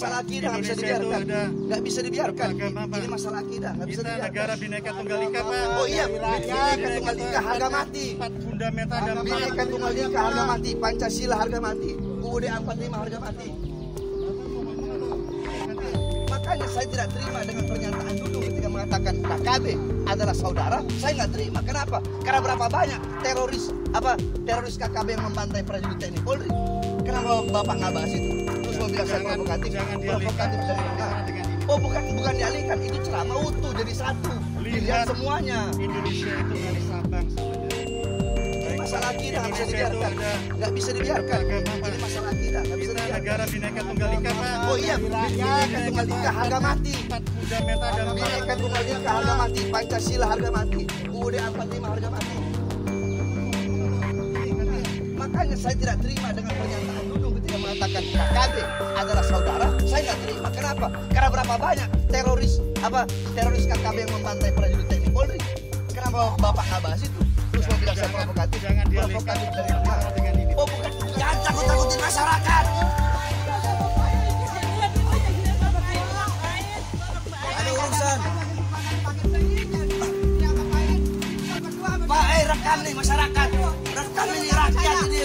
masalah akidah nggak bisa dibiarkan. Nggak bisa dibiarkan. Ini masalah akidah nggak bisa dibiarkan. negara bineka tunggal ika Pak. Oh iya, bineka tunggal ika harga mati. Fundamental dan Bineka tunggal ika harga mati, Pancasila harga mati, UUD 45 harga mati. Makanya saya tidak terima dengan pernyataan dulu ketika mengatakan KKB adalah saudara. Saya nggak terima. Kenapa? Karena berapa banyak teroris apa teroris KKB yang membantai prajurit TNI Polri? Kenapa bapak nggak bahas itu? Jangan- provokatif? jangan Provokatif dengan. Oh bukan bukan dialihkan, itu ceramah utuh jadi satu. Dilihat Lihat semuanya. Indonesia itu dari Sabang. Masalah akidah nggak bisa dibiarkan. Nggak bisa dibiarkan. Ini masalah akidah nggak bisa kita dibiarkan. negara bineka tunggal ika Pak. Oh iya, bineka tunggal ika harga mati. Bineka tunggal ika harga mati, Pancasila harga mati, UUD 45 harga mati. Makanya saya tidak terima dengan pernyataan Dudung ketika mengatakan KKB adalah saudara. Saya nggak terima. Kenapa? Karena berapa banyak teroris apa teroris KKB yang membantai prajurit TNI Polri? Kenapa bapak nggak bahas itu? Terus mau bilang saya provokatif? jangan Provokatif dari mana? Oh bukan, jangan takut-takutin masyarakat. Ada urusan. Pak, eh rekam nih masyarakat. Rekam ini rakyat ini.